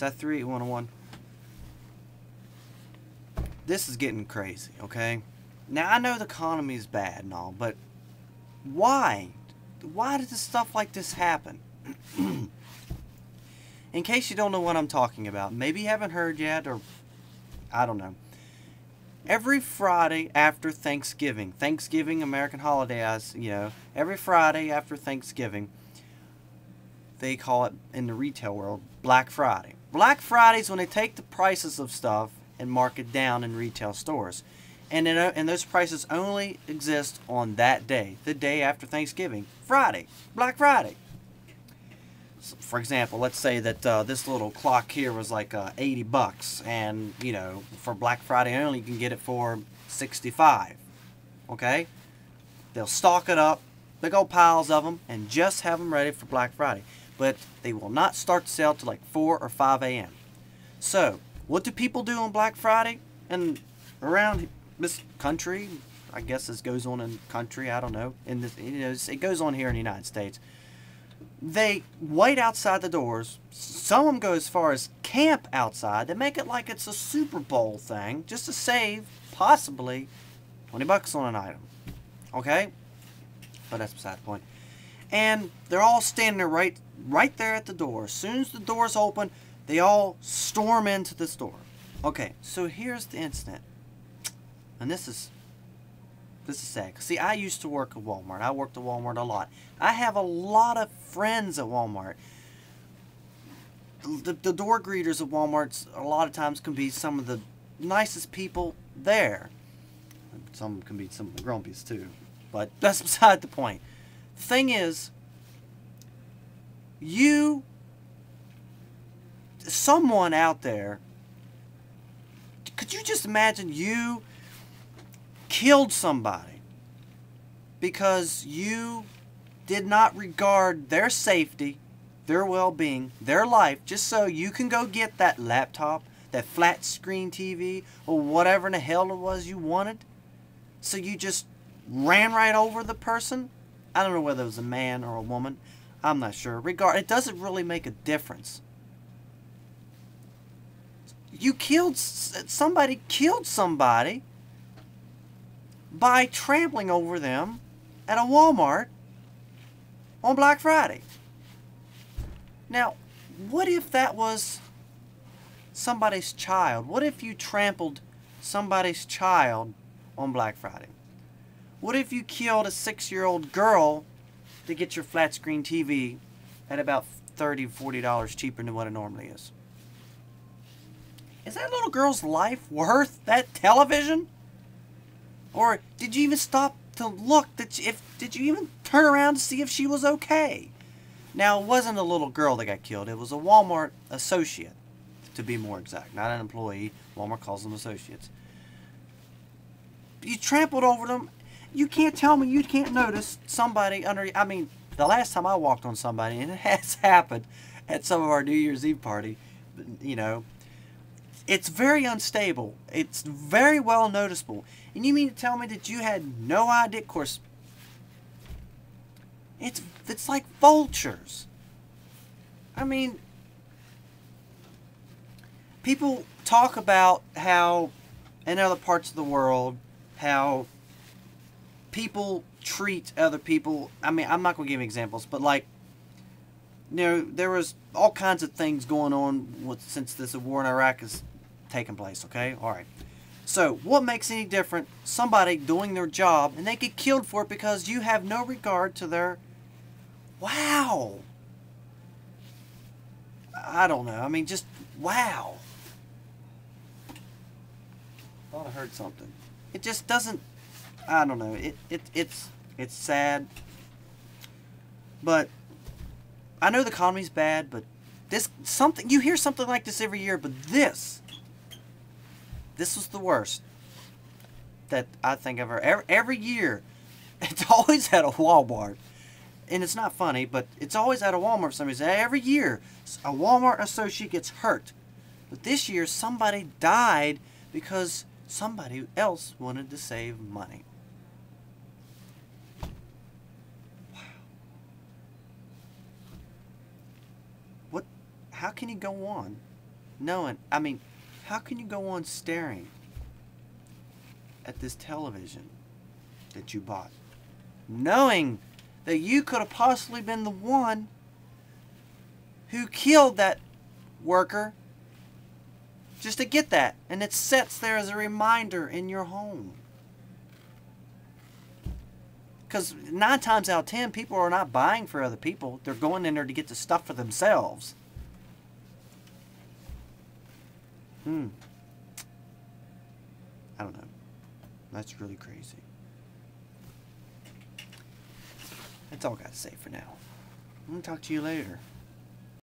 Is that 38101? This is getting crazy, okay? Now, I know the economy is bad and all, but why? Why does this stuff like this happen? In case you don't know what I'm talking about, maybe you haven't heard yet, or I don't know. Every Friday after Thanksgiving, Thanksgiving, American holiday, as you know, every Friday after Thanksgiving, they call it in the retail world Black Friday. Black Friday is when they take the prices of stuff and mark it down in retail stores. And, it, and those prices only exist on that day, the day after Thanksgiving, Friday, Black Friday. So for example, let's say that uh, this little clock here was like uh, 80 bucks, and you know, for Black Friday only, you can get it for 65. Okay? They'll stock it up, big old piles of them, and just have them ready for Black Friday. But they will not start to sell till like 4 or 5 a.m. So, what do people do on Black Friday? And around this country, I guess this goes on in country, I don't know. In this, you know, it goes on here in the United States they wait outside the doors. Some of them go as far as camp outside. They make it like it's a Super Bowl thing just to save possibly 20 bucks on an item. Okay? But that's beside the point. And they're all standing there right right there at the door. As soon as the doors open, they all storm into the store. Okay, so here's the incident. And this is this is sad. See, I used to work at Walmart. I worked at Walmart a lot. I have a lot of friends at Walmart. The, the door greeters at Walmart a lot of times can be some of the nicest people there. Some can be some of the grumpies too. But that's beside the point. Thing is, you, someone out there, could you just imagine you killed somebody because you did not regard their safety, their well-being, their life, just so you can go get that laptop, that flat screen TV, or whatever in the hell it was you wanted. So you just ran right over the person. I don't know whether it was a man or a woman. I'm not sure. Regard, it doesn't really make a difference. You killed somebody. Killed somebody by trampling over them at a Walmart on Black Friday. Now, what if that was somebody's child? What if you trampled somebody's child on Black Friday? What if you killed a six-year-old girl to get your flat screen TV at about $30, $40 cheaper than what it normally is? Is that little girl's life worth that television? Or did you even stop to look? That if did you even turn around to see if she was okay? Now it wasn't a little girl that got killed. It was a Walmart associate, to be more exact, not an employee. Walmart calls them associates. You trampled over them. You can't tell me you can't notice somebody under. I mean, the last time I walked on somebody, and it has happened at some of our New Year's Eve party, you know, it's very unstable. It's very well noticeable. And you mean to tell me that you had no idea? Of course, it's, it's like vultures. I mean, people talk about how in other parts of the world, how people treat other people. I mean, I'm not going to give examples, but like, you know, there was all kinds of things going on with, since this war in Iraq is taking place, okay? All right. So, what makes any different? Somebody doing their job and they get killed for it because you have no regard to their. Wow! I don't know. I mean, just wow. Thought I heard something. It just doesn't. I don't know. It it it's it's sad. But I know the economy's bad, but this something you hear something like this every year, but this this was the worst that I think I've ever. Every, every year, it's always at a Walmart. And it's not funny, but it's always at a Walmart for some reason. Every year, a Walmart associate gets hurt. But this year, somebody died because somebody else wanted to save money. Wow. What? How can you go on knowing, I mean, how can you go on staring at this television that you bought, knowing that you could have possibly been the one who killed that worker just to get that, and it sits there as a reminder in your home. Because nine times out of ten, people are not buying for other people. They're going in there to get the stuff for themselves. Hmm. I don't know. That's really crazy. That's all I got to say for now. I'm going to talk to you later.